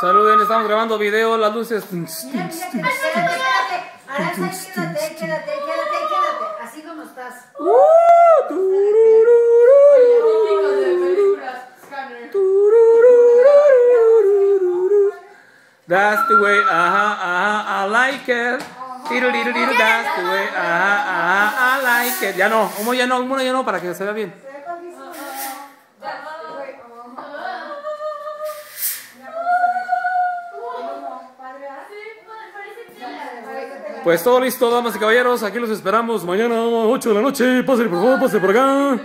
Saluden, estamos grabando video, las luces. Mira, mira, quédate, quédate, quédate. Aranza, quédate, quédate, quédate, quédate. Así como estás. That's the way, ajá, ajá, I like it. Tiruriruriru, That's the way, ajá, ajá, I like it. Ya no, uno ya no, uno ya no, para que se vea bien. Pues todo listo, damas y caballeros. Aquí los esperamos mañana, 8 de la noche. Pásenle, por favor, pásenle por acá.